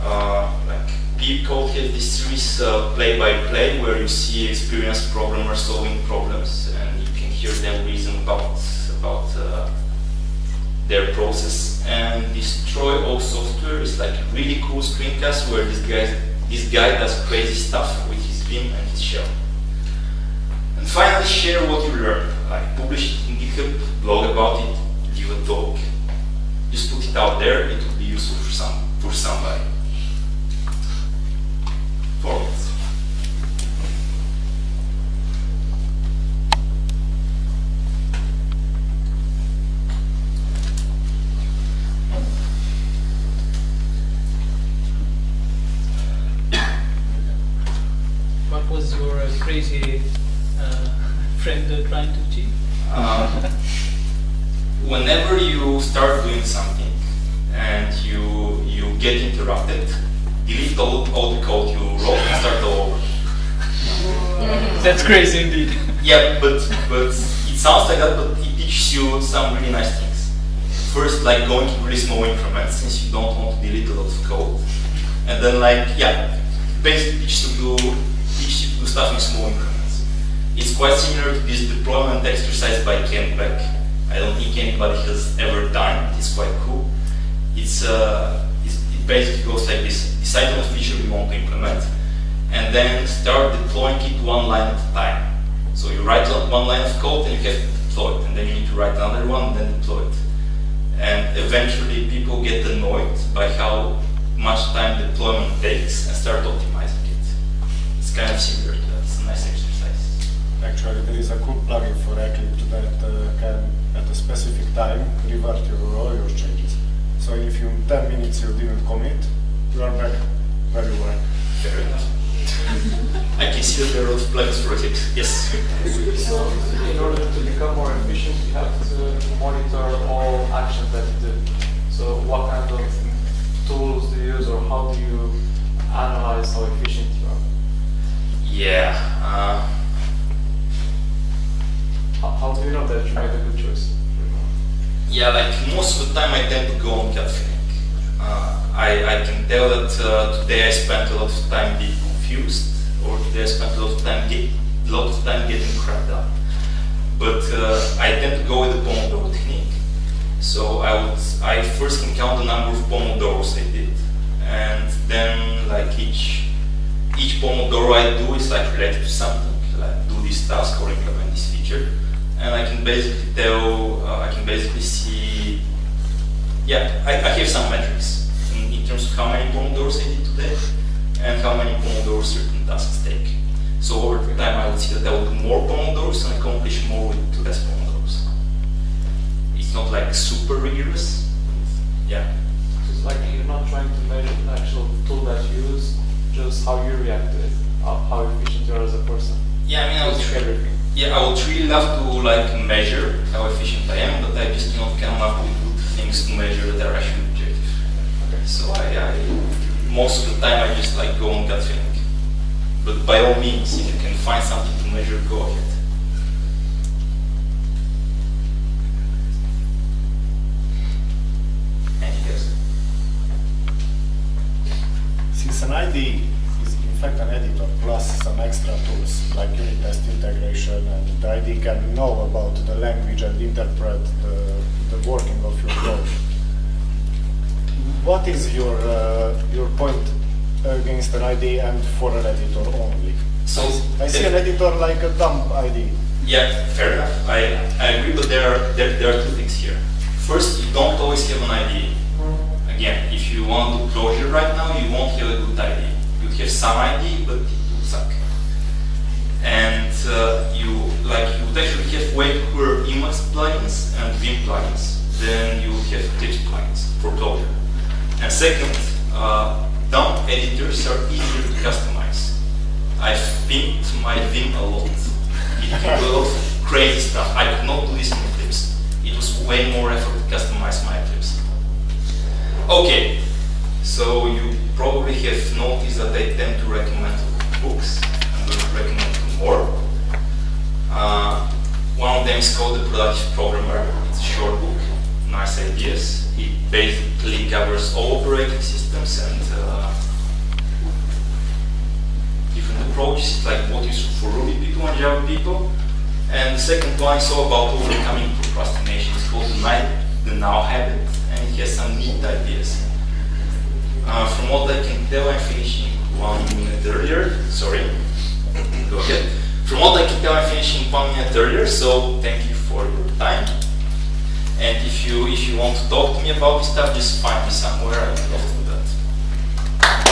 S1: Uh, like Code has this series uh, play by play where you see experienced programmers solving problems and you can hear them reason about about uh, their process. And Destroy All Software is like a really cool screencast where this guy this guy does crazy stuff with his Vim and his shell. And finally, share what you learned. Like publish it in GitHub, blog about it, give a talk. Just put it out there. It will be useful for some for somebody
S10: crazy indeed.
S1: Yeah, but but it sounds like that, but it teaches you some really nice things. First, like going to really small increments, since you don't want to delete a lot of code, and then like yeah, basically teaches you to do teaches you to do stuff in small increments. It's quite similar to this deployment exercise by Kent Beck. I don't think anybody has ever done it. It's quite cool. It's uh, it's, it basically goes like this: decide on a feature you want to implement, and then start deploying it one line at a time. So you write one line of code and you have to deploy it, and then you need to write another one and then deploy it. And eventually people get annoyed by how much time deployment takes and start optimizing it. It's kind of similar to that. It's a nice exercise.
S2: Actually, there is a cool plugin for Eclipse that uh, can at a specific time, revert your, all your changes. So if you in 10 minutes you didn't commit, you are back where you were.
S1: Fair enough. I can see that there are a lot of plugins for it. Yes.
S3: So, in order to become more efficient, you have to monitor all actions that you do. So, what kind of tools do you use, or how do you analyze how efficient you are?
S1: Yeah. Uh,
S3: How, how do you know that you made a good choice?
S1: yeah, like most of the time I tend to go on gut feeling. Uh, I, I can tell that uh, today I spent a lot of time being confused, or today I spent a lot of time get, lot of time getting crap done. But uh, I tend to go with the Pomodoro technique. So I would I first can count the number of Pomodoros I did, and then like each each Pomodoro I do is like related to something, like do this task or implement this feature, and I can basically tell uh, I can basically see yeah, I, I have some metrics in, in terms of how many Pomodoros I did today and how many Pomodoros certain tasks take. So over time I would see that I will do more Pomodoros and accomplish more with less Pomodoros. It's not like super rigorous. Yeah.
S3: It's like you're not trying to measure the actual tool that you use, just how you react to it, how, efficient you are as a person.
S1: Yeah, I mean I would
S3: everything.
S1: yeah, I would really love to like measure how efficient I am, but I just cannot come up with good things to measure that are actually objective.
S3: Okay.
S1: So I, I most of the time I just like go on gut feeling. But by all means, if you can find something to measure, go ahead.
S2: Since an ID is in fact an editor plus some extra tools like unit test integration and the ID can know about the language and interpret the, the working of your code. What is your uh, your point against an ID and for an editor only?
S1: So
S2: I see an editor like a dumb ID.
S1: Yeah, fair enough. I, I agree, but there are there, there are two things here. First, you don't always have an ID. Again, if you want to do Clojure right now, you won't have a good ID. You have some ID, but it will suck. And uh, you like you would actually have way cooler Emacs plugins and Vim plugins than you would have Eclipse plugins for Clojure. And second, uh, editors are easier to customize. I've pimped my Vim a lot. It lot of crazy stuff. I could not do this in Eclipse. It was way more effort to customize my Eclipse. Okay, so you probably have noticed that I tend to recommend books. I'm going to recommend more. Uh, one of them is called The Productive Programmer. It's a short book, nice ideas. It basically covers all operating systems and uh, different approaches, like what is for Ruby people and Java people. And the second one is all about overcoming procrastination. It's called the, night, the Now Habit, and it has some neat ideas. Uh, from what I can tell, I'm finishing one minute earlier. Sorry. Go ahead. From what I can tell, I'm finishing one minute earlier, so thank you for your time. And if you if you want to talk to me about this stuff, just find me somewhere. I would love to do that.